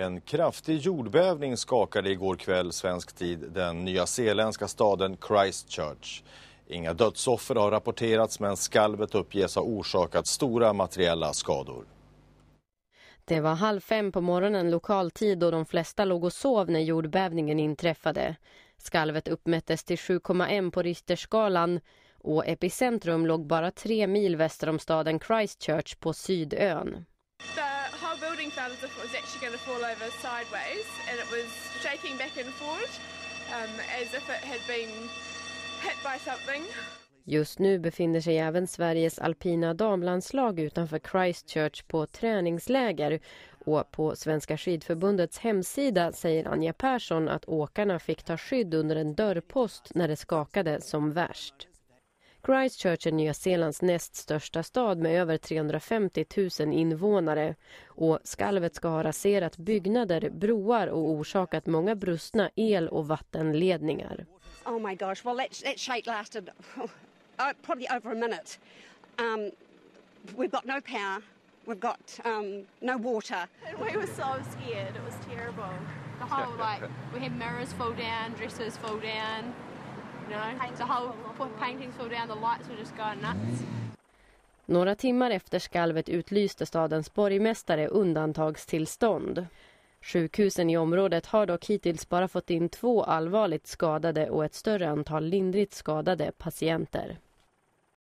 En kraftig jordbävning skakade igår kväll svensk tid den nya zeeländska staden Christchurch. Inga dödsoffer har rapporterats men skalvet uppges ha orsakat stora materiella skador. Det var halv fem på morgonen lokal tid och de flesta låg och sov när jordbävningen inträffade. Skalvet uppmättes till 7,1 på Richterskalan och epicentrum låg bara tre mil väster om staden Christchurch på Sydön. Whole building felt as if it was actually going to fall over sideways and it was shaking back and forth um, as if it had been hit by something. Just nu befinner sig även Sveriges alpina damlandslag utanför Christchurch på träningsläger och på Svenska skidförbundets hemsida säger Anja Persson att åkarna fick ta skydd under en dörrpost när det skakade som värst. Christchurch är Nya Zeelands näst största stad med över 350 000 invånare och skalvet ska ha raserat byggnader, broar och orsakat många brustna el- och vattenledningar. Oh my gosh, well that, that shake lasted uh, probably over a minute. Um, we've got no power, we've got um, no water. And we were so scared, it was terrible. The whole, like, we had mirrors fall down, dresses fall down, know, whole paintings down, the lights were just going nuts. Några timmar efter skalvet utlyste stadens borgmästare undantagstillstånd. Sjukhusen i området har dock hittills bara fått in två allvarligt skadade och ett större antal lindrigt skadade patienter.